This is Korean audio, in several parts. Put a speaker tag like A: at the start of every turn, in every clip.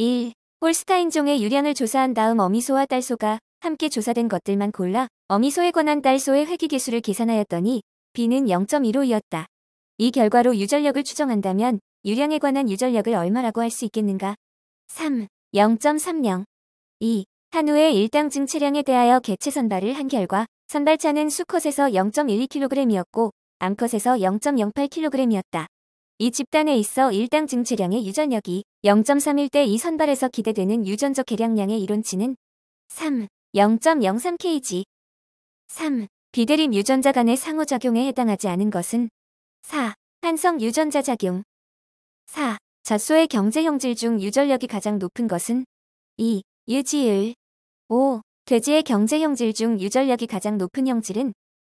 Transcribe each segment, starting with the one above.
A: 1. 홀스타인종의 유량을 조사한 다음 어미소와 딸소가 함께 조사된 것들만 골라 어미소에 관한 딸소의 회귀개수를 계산하였더니 B는 0.15이었다. 이 결과로 유전력을 추정한다면 유량에 관한 유전력을 얼마라고 할 수 있겠는가? 3. 0.30 2. 한우의 일당 증 체량에 대하여 개체 선발을 한 결과 선발차는 수컷에서 0.12kg이었고 암컷에서 0.08kg이었다. 이 집단에 있어 일당 증체량의 유전력이 0.31대 2 선발에서 기대되는 유전적 계량량의 이론치는 3. 0.03kg 3. 비대립 유전자 간의 상호작용에 해당하지 않은 것은 4. 한성 유전자 작용 4. 젖소의 경제 형질 중 유전력이 가장 높은 것은 2. 유지율 5. 돼지의 경제 형질 중 유전력이 가장 높은 형질은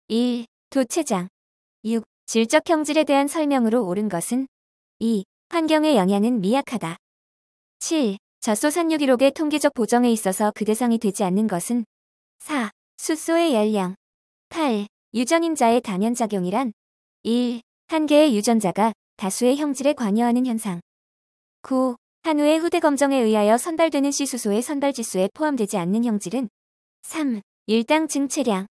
A: 1. 도체장 6. 질적 형질에 대한 설명으로 옳은 것은 2. 환경의 영향은 미약하다. 7. 젖소 산 유 기록의 통계적 보정에 있어서 그 대상이 되지 않는 것은 4. 숫소의 연령 8. 유전인자의 단연작용이란 1. 한 개의 유전자가 다수의 형질에 관여하는 현상 9. 한우의 후대 검정에 의하여 선발되는 C수소의 선발지수에 포함되지 않는 형질은 3. 일당 증체량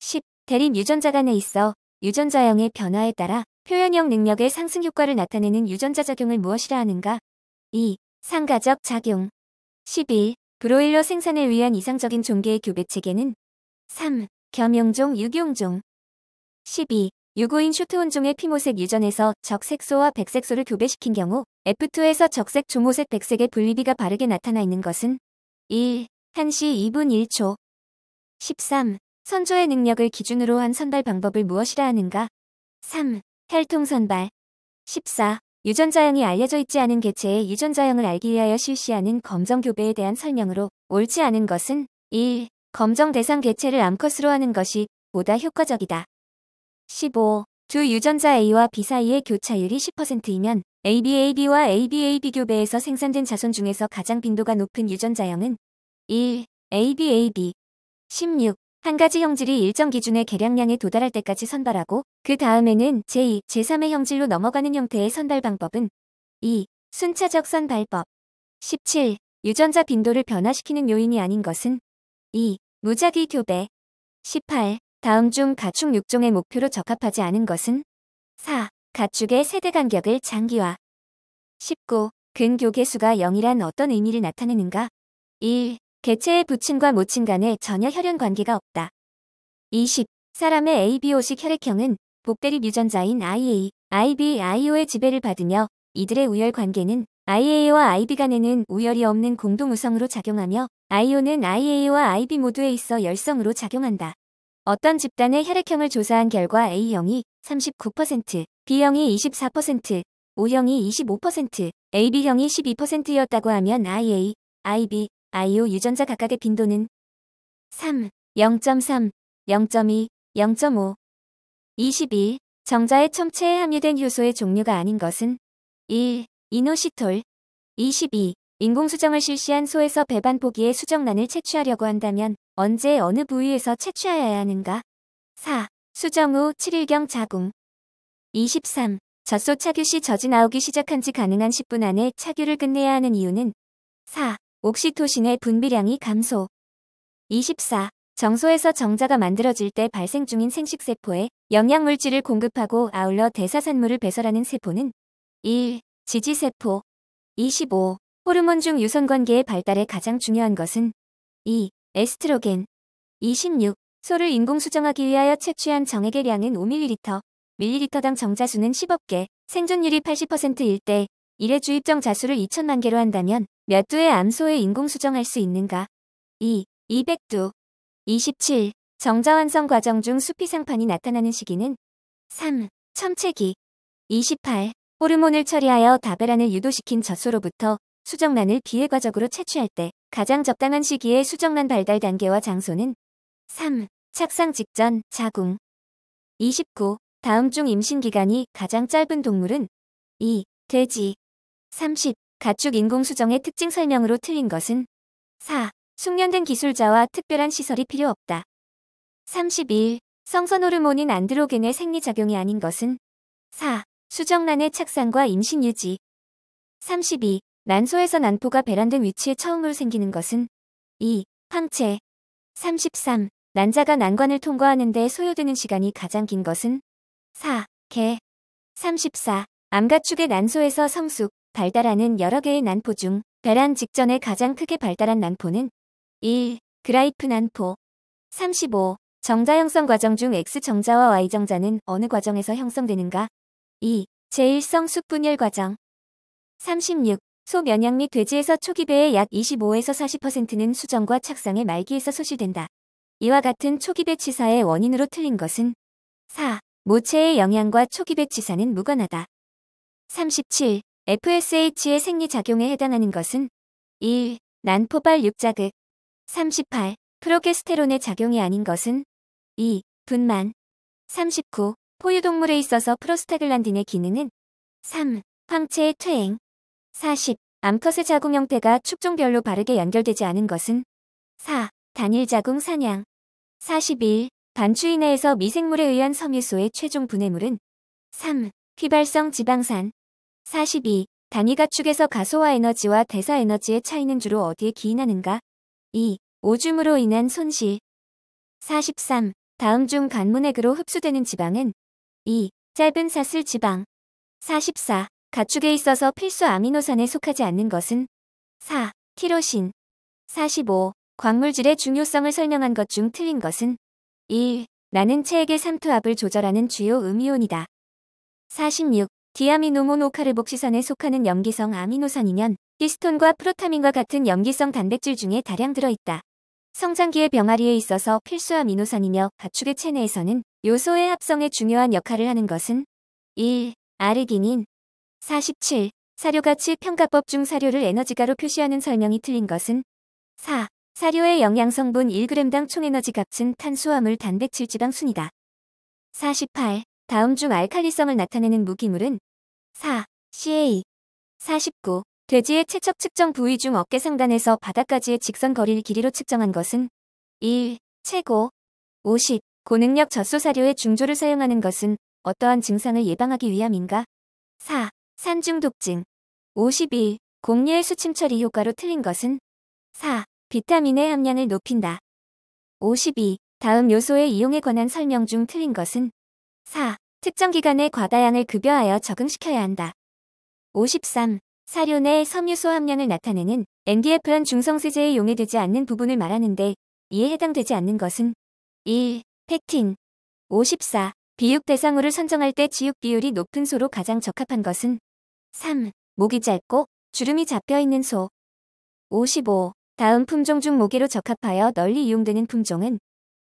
A: 10. 대립 유전자 간에 있어 유전자형의 변화에 따라 표현형 능력의 상승 효과를 나타내는 유전자 작용을 무엇이라 하는가? 2. 상가적 작용 11. 브로일러 생산을 위한 이상적인 종계의 교배 체계는 3. 겸용종 유기용종 12. 유구인 슈트온종의 피모색 유전에서 적색소와 백색소를 교배시킨 경우 F2에서 적색 조모색 백색의 분리비가 바르게 나타나 있는 것은 1. 1시 2분 1초 13. 선조의 능력을 기준으로 한 선발 방법을 무엇이라 하는가? 3. 혈통 선발 14. 유전자형이 알려져 있지 않은 개체의 유전자형을 알기 위하여 실시하는 검정 교배에 대한 설명으로 옳지 않은 것은 1. 검정 대상 개체를 암컷으로 하는 것이 보다 효과적이다. 15. 두 유전자 A와 B 사이의 교차율이 10%이면 ABAB와 ABAB 교배에서 생산된 자손 중에서 가장 빈도가 높은 유전자형은 1. ABAB 16. 한 가지 형질이 일정 기준의 계량량에 도달할 때까지 선발하고 그 다음에는 제2, 제3의 형질로 넘어가는 형태의 선발 방법은 2. 순차적 선발법 17. 유전자 빈도를 변화시키는 요인이 아닌 것은 2. 무작위 교배 18. 다음 중 가축 6종의 목표로 적합하지 않은 것은 4. 가축의 세대 간격을 장기화 19. 근교 개수가 0이란 어떤 의미를 나타내는가? 1. 개체의 부친과 모친 간에 전혀 혈연 관계가 없다. 20. 사람의 ABO식 혈액형은 복대립 유전자인 IA, IB, IO의 지배를 받으며 이들의 우열 관계는 IA와 IB 간에는 우열이 없는 공동 우성으로 작용하며 IO는 IA와 IB 모두에 있어 열성으로 작용한다. 어떤 집단의 혈액형을 조사한 결과 A형이 39%, B형이 24%, O형이 25%, AB형이 12%였다고 하면 IA, IB, IO 유전자 각각의 빈도는 3, 0.3, 0.2, 0.5, 21. 정자의 첨체에 함유된 효소의 종류가 아닌 것은 1. 이노시톨 22. 인공수정을 실시한 소에서 배반 포기의 수정란을 채취하려고 한다면 언제 어느 부위에서 채취하여야 하는가? 4. 수정 후 7일경 자궁 23. 젖소 차규 시 젖이 나오기 시작한 지 가능한 10분 안에 차규를 끝내야 하는 이유는 4. 옥시토신의 분비량이 감소 24. 정소에서 정자가 만들어질 때 발생 중인 생식세포에 영양물질을 공급하고 아울러 대사산물을 배설하는 세포는 1. 지지세포 25. 호르몬 중 유선관계의 발달에 가장 중요한 것은 2. 에스트로겐 26. 소를 인공수정하기 위하여 채취한 정액의 량은 5ml, ml당 정자수는 10억 개, 생존율이 80%일 때 1회 주입정 자수를 2천만 개로 한다면 몇 두의 암소에 인공수정할 수 있는가? 2. 200두 27. 정자 완성 과정 중 수피상판이 나타나는 시기는 3. 첨체기 28. 호르몬을 처리하여 다배란을 유도시킨 젖소로부터 수정란을 비회과적으로 채취할 때 가장 적당한 시기의 수정란 발달 단계와 장소는 3. 착상 직전 자궁 29. 다음 중 임신 기간이 가장 짧은 동물은 2. 돼지 30. 가축 인공수정의 특징 설명으로 틀린 것은 4. 숙련된 기술자와 특별한 시설이 필요 없다. 31. 성선 호르몬인 안드로겐의 생리작용이 아닌 것은 4. 수정란의 착상과 임신 유지 32. 난소에서 난포가 배란된 위치에 처음으로 생기는 것은 2. 황체 33. 난자가 난관을 통과하는 데 소요되는 시간이 가장 긴 것은 4. 개 34. 암가축의 난소에서 성숙, 발달하는 여러 개의 난포 중 배란 직전에 가장 크게 발달한 난포는 1. 그라이프 난포 35. 정자 형성 과정 중 X정자와 Y정자는 어느 과정에서 형성되는가? 2. 제1성 숙분열 과정 36. 소 면역 및 돼지에서 초기 배의 약 25에서 40%는 수정과 착상의 말기에서 소실된다. 이와 같은 초기배 치사의 원인으로 틀린 것은 4. 모체의 영양과 초기배 치사는 무관하다. 37. FSH의 생리작용에 해당하는 것은 1. 난포발 육자극 38. 프로게스테론의 작용이 아닌 것은 2. 분만 39. 포유동물에 있어서 프로스타글란딘의 기능은 3. 황체의 퇴행 40. 암컷의 자궁 형태가 축종별로 바르게 연결되지 않은 것은 4. 단일 자궁 사냥 41. 반추 이내에서 미생물에 의한 섬유소의 최종 분해물은 3. 휘발성 지방산 42. 단위 가축에서 가소화 에너지와 대사 에너지의 차이는 주로 어디에 기인하는가? 2. 오줌으로 인한 손실 43. 다음 중 간문액으로 흡수되는 지방은 2. 짧은 사슬 지방 44. 가축에 있어서 필수 아미노산에 속하지 않는 것은 4. 티로신 45. 광물질의 중요성을 설명한 것 중 틀린 것은 1. 나는 체액의 삼투압을 조절하는 주요 음이온이다. 46. 디아미노모노카르복시산에 속하는 염기성 아미노산이면 히스톤과 프로타민과 같은 염기성 단백질 중에 다량 들어있다. 성장기의 병아리에 있어서 필수 아미노산이며 가축의 체내에서는 요소의 합성에 중요한 역할을 하는 것은 1. 아르기닌 47. 사료가치 평가법 중 사료를 에너지가로 표시하는 설명이 틀린 것은 4. 사료의 영양성분 1g당 총에너지 값은 탄수화물 단백질 지방 순이다. 48. 다음 중 알칼리성을 나타내는 무기물은 4. CA 49. 돼지의 체척 측정 부위 중 어깨 상단에서 바닥까지의 직선 거리를 길이로 측정한 것은 1. 최고 50. 고능력 젖소 사료의 중조를 사용하는 것은 어떠한 증상을 예방하기 위함인가? 4. 산중독증 51. 공유의 수침 처리 효과로 틀린 것은 4. 비타민의 함량을 높인다. 52. 다음 요소의 이용에 관한 설명 중 틀린 것은 4. 특정 기간에 과다량을 급여하여 적응시켜야 한다. 53. 사료 내 섬유 소 함량을 나타내는 NDF란 중성세제에 용해되지 않는 부분을 말하는데 이에 해당되지 않는 것은 1. 팩틴 54. 비육 대상으로 선정할 때 지육 비율이 높은 소로 가장 적합한 것은 3. 목이 짧고 주름이 잡혀있는 소 55. 다음 품종 중 모기로 적합하여 널리 이용되는 품종은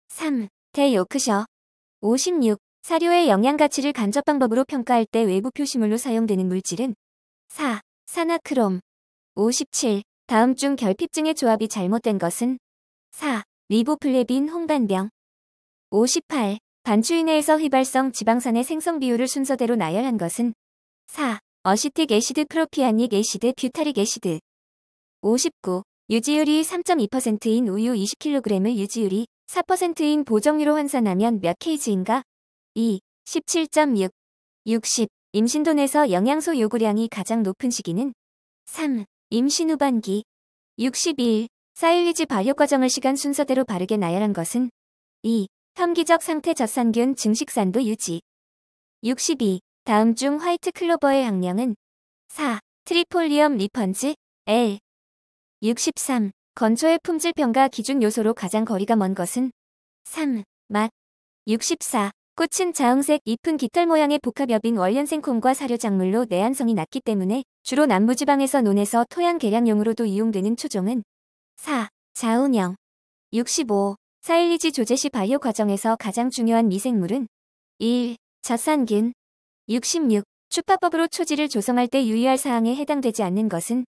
A: 3. 대요크셔 56. 사료의 영양 가치를 간접 방법으로 평가할 때 외부 표시물로 사용되는 물질은 4. 산화크롬 57. 다음 중 결핍증의 조합이 잘못된 것은 4. 리보플래빈 홍반병 58. 반추위 내에서 휘발성 지방산의 생성 비율을 순서대로 나열한 것은 4. acetic acid propionic acid butyric acid 59. 유지율이 3.2%인 우유 20kg을 유지율이 4%인 보정유로 환산하면 몇 kg인가? 2. 17.6. 60. 임신돈에서 영양소 요구량이 가장 높은 시기는 3. 임신 후반기 61. 사일리지 발효 과정을 시간 순서대로 바르게 나열한 것은 2. 혐기적 상태 젖산균 증식 산도 유지 62. 다음 중 white clover의 학명은 4. Trifolium repens L 63. 건초의 품질 평가 기준 요소로 가장 거리가 먼 것은 3. 맛 64. 꽃은 자홍색 잎은 깃털 모양의 복합엽인 원련생 콩과 사료작물로 내한성이 낮기 때문에 주로 남부지방에서 논에서 토양 개량용으로도 이용되는 초종은 4. 자운형 65. 사일리지 조제 시 발효 과정에서 가장 중요한 미생물은 1. 젖산균 66. 추파법으로 초지를 조성할 때 유의할 사항에 해당되지 않는 것은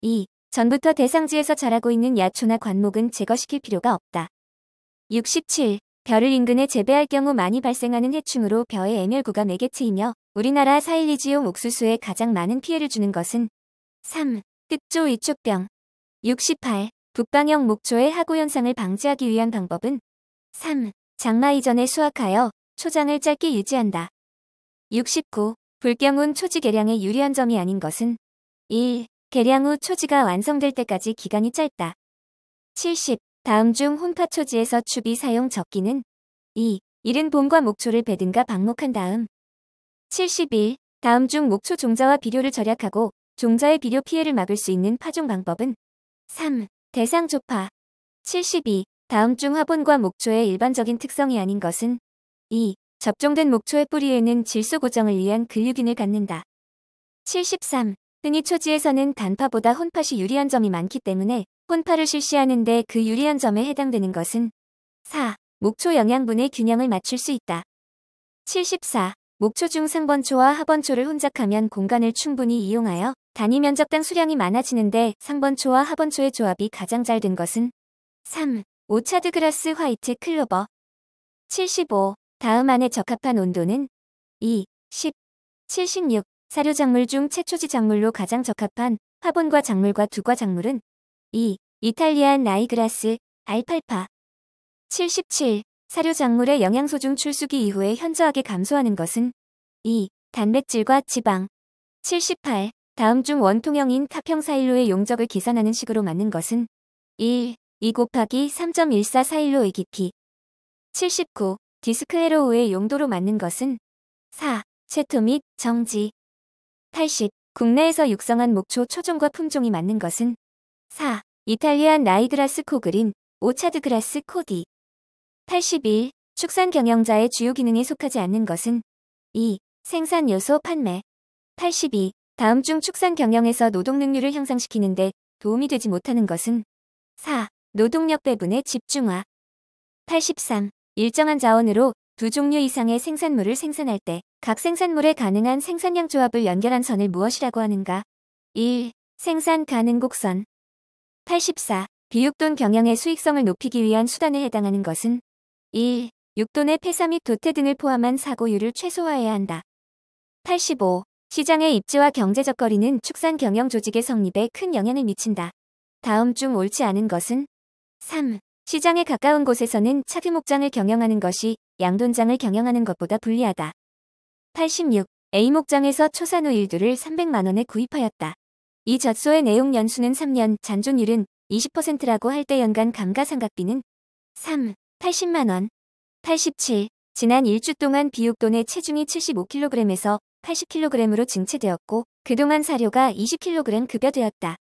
A: 2. 전부터 대상지에서 자라고 있는 야초나 관목은 제거시킬 필요가 없다. 67. 별을 인근에 재배할 경우 많이 발생하는 해충으로 벼의 애멸구가 매개체이며 우리나라 사일리지용 옥수수에 가장 많은 피해를 주는 것은 3. 끝조 위축병 68. 북방형 목초의 하고현상을 방지하기 위한 방법은 3. 장마 이전에 수확하여 초장을 짧게 유지한다. 69. 불경운 초지 개량에 유리한 점이 아닌 것은 1. 개량 후 초지가 완성될 때까지 기간이 짧다. 70. 다음 중 혼파 초지에서 추비 사용 적기는 2. 이른 봄과 목초를 베든가 방목한 다음 71. 다음 중 목초 종자와 비료를 절약하고 종자의 비료 피해를 막을 수 있는 파종 방법은 3. 대상 조파 72. 다음 중 화분과 목초의 일반적인 특성이 아닌 것은 2. 접종된 목초의 뿌리에는 질소 고정을 위한 근류균을 갖는다. 73. 흔히 초지에서는 단파보다 혼팥이 유리한 점이 많기 때문에 혼파를 실시하는데 그 유리한 점에 해당되는 것은 4. 목초 영양분의 균형을 맞출 수 있다. 74. 목초 중 상번초와 하번초를 혼작하면 공간을 충분히 이용하여 단위 면적당 수량이 많아지는데 상번초와 하번초의 조합이 가장 잘 된 것은 3. 오차드 그라스 화이트 클로버 75. 다음 안에 적합한 온도는 2. 10. 76. 사료 작물 중 채초지 작물로 가장 적합한 화분과 작물과 두과 작물은 2. 이탈리안 나이그라스 알팔파 77. 사료 작물의 영양소 중 출수기 이후에 현저하게 감소하는 것은 2. 단백질과 지방 78. 다음 중 원통형인 카평사일로의 용적을 계산하는 식으로 맞는 것은 1. 2 곱하기 3.14사일로의 깊이 79. disk harrow의 용도로 맞는 것은 4. 쇄토 및 정지 80. 국내에서 육성한 목초 초종과 품종이 맞는 것은 4. Italian ryegrass 코그린, orchard grass 코디 81. 축산 경영자의 주요 기능에 속하지 않는 것은 2. 생산 요소 판매 82. 다음 중 축산 경영에서 노동 능률을 향상시키는데 도움이 되지 못하는 것은 4. 노동력 배분의 집중화 83. 일정한 자원으로 두 종류 이상의 생산물을 생산할 때 각 생산물에 가능한 생산량 조합을 연결한 선을 무엇이라고 하는가? 1. 생산 가능 곡선 84. 비육돈 경영의 수익성을 높이기 위한 수단에 해당하는 것은 1. 육돈의 폐사 및 도태 등을 포함한 사고율을 최소화해야 한다. 85. 시장의 입지와 경제적 거리는 축산 경영 조직의 성립에 큰 영향을 미친다. 다음 중 옳지 않은 것은 3. 시장에 가까운 곳에서는 차규 목장을 경영하는 것이 양돈장을 경영하는 것보다 불리하다. 86. A 목장에서 초산우 일두를 300만원에 구입하였다. 이 젖소의 내용 연수는 3년, 잔존율은 20%라고 할 때 연간 감가상각비는 3. 80만원. 87. 지난 1주 동안 비육돈의 체중이 75kg에서 80kg으로 증체되었고 그동안 사료가 20kg 급여되었다.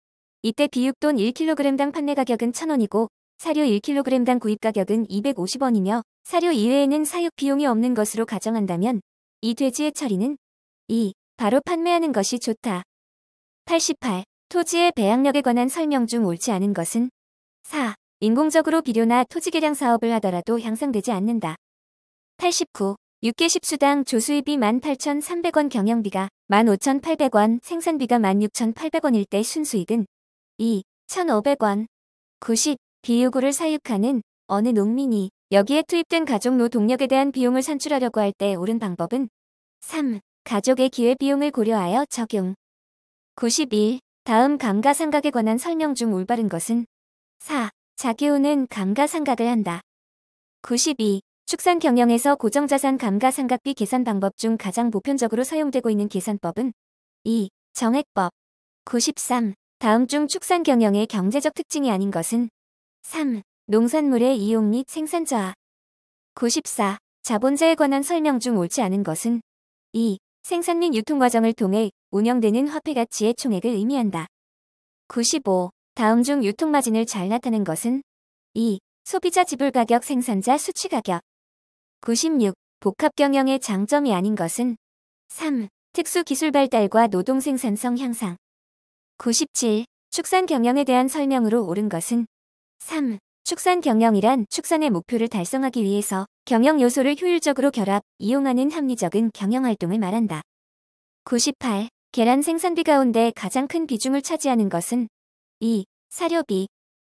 A: 이때 비육돈 1kg당 판매 가격은 1000원이고 사료 1kg당 구입 가격은 250원이며 사료 이외에는 사육 비용이 없는 것으로 가정한다면 이 돼지의 처리는 2. 바로 판매하는 것이 좋다. 88. 토지의 배양력에 관한 설명 중 옳지 않은 것은 4. 인공적으로 비료나 토지 개량 사업을 하더라도 향상되지 않는다. 89. 6개 십수당 조수입이 18,300원 경영비가 15,800원 생산비가 16,800원일 때 순수익은 2. 1,500원 90. 비유구를 사육하는 어느 농민이 여기에 투입된 가족 노동력에 대한 비용을 산출하려고 할 때 옳은 방법은 3. 가족의 기회비용을 고려하여 적용 91. 다음 감가상각에 관한 설명 중 올바른 것은 4. 자기우는 감가상각을 한다. 92. 축산 경영에서 고정자산 감가상각비 계산 방법 중 가장 보편적으로 사용되고 있는 계산법은 2. 정액법 93. 다음 중 축산 경영의 경제적 특징이 아닌 것은 3. 농산물의 이용 및 생산 저하 94. 자본자에 관한 설명 중 옳지 않은 것은 2. 생산 및 유통 과정을 통해 운영되는 화폐 가치의 총액을 의미한다. 95. 다음 중 유통 마진을 잘 나타낸 것은 2. 소비자 지불 가격 생산자 수치 가격 96. 복합 경영의 장점이 아닌 것은 3. 특수 기술 발달과 노동 생산성 향상 97. 축산 경영에 대한 설명으로 옳은 것은 3. 축산 경영이란 축산의 목표를 달성하기 위해서 경영 요소를 효율적으로 결합, 이용하는 합리적인 경영 활동을 말한다. 98. 계란 생산비 가운데 가장 큰 비중을 차지하는 것은 2. 사료비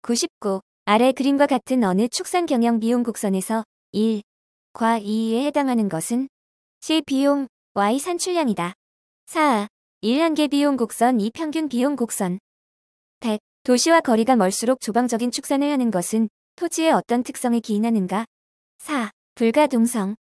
A: 99. 아래 그림과 같은 어느 축산 경영 비용 곡선에서 1. 과 2에 해당하는 것은 C 비용, Y 산출량이다. 4. 1한계 비용 곡선 2 평균 비용 곡선 100. 도시와 거리가 멀수록 조방적인 축산을 하는 것은 토지의 어떤 특성에 기인하는가? 4. 불가동성